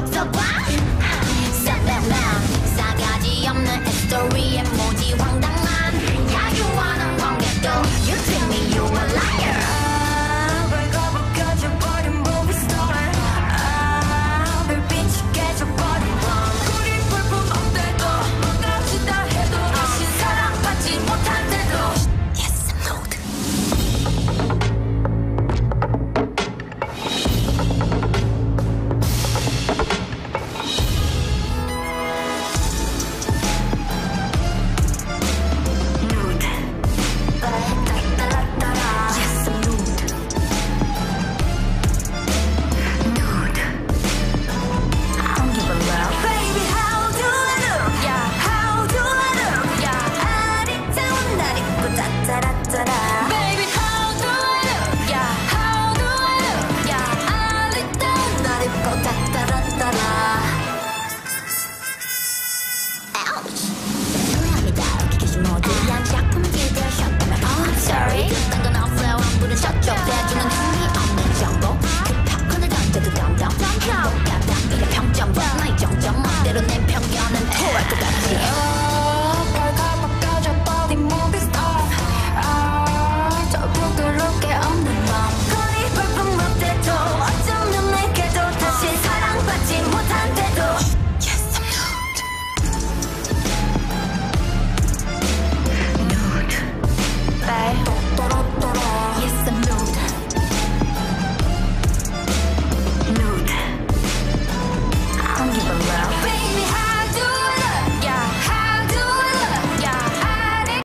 look so. Go.